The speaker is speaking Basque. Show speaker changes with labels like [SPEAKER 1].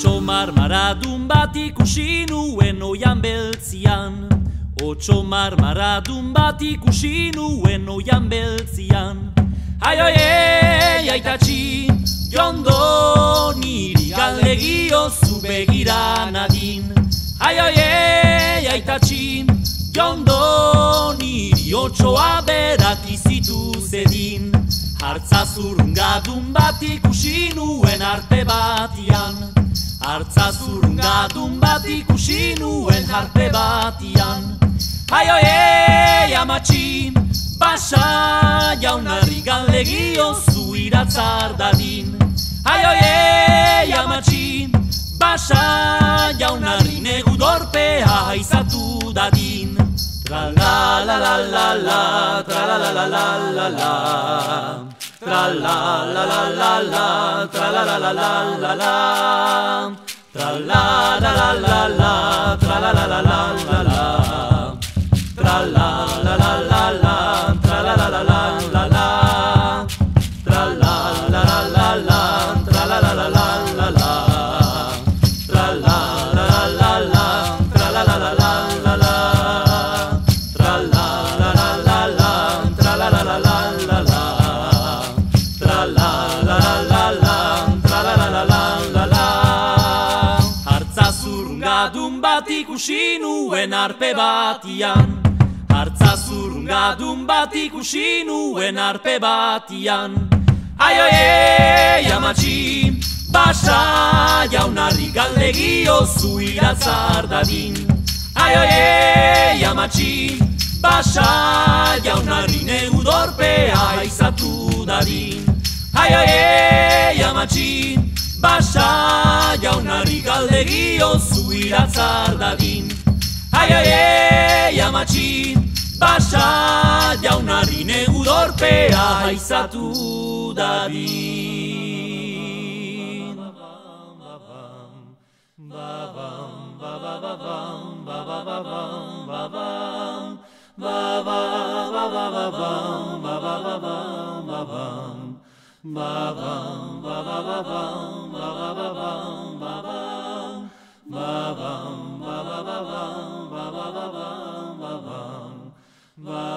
[SPEAKER 1] Otso marmaradun bat ikusi nuen oian beltzian. Otso marmaradun bat ikusi nuen oian beltzian. Ai oi ei aitatxi jondo niri galdegio zu begira nadin Ai oi ei aitatxi jondo niri otsoa berat izitu zedin. Hartza zurrungadun bat ikusi nuen arte batian Hartza zurrungadun bat ikusi nuen arte batian. Ai oi ei amatxi Pasa jaunarri galdegio zu iratzar dadin. Ai oi ei amatxi Pasa jaunarri negu dorpea dadin. Tra la la la la la, tra la la la la la la la la la la la, tra la la la la la la Tra la la la la la, tra la la la la ikusi nuen arpe batian. Hartza zurrungadun bat ikusi nuen arpe batian. Ai oi ei amatxi Basa jaunarri galdegio zu iratzar dadin. Ai oi ei amatxi Basa jaunarri negu dorpea izatu dadin. Ai oi ei amatxi Basa jaunarri galdegio zu iratzar dadin. Ai ai ei amatxi Basa jaunarri negu dorpea izatu dadin Bye.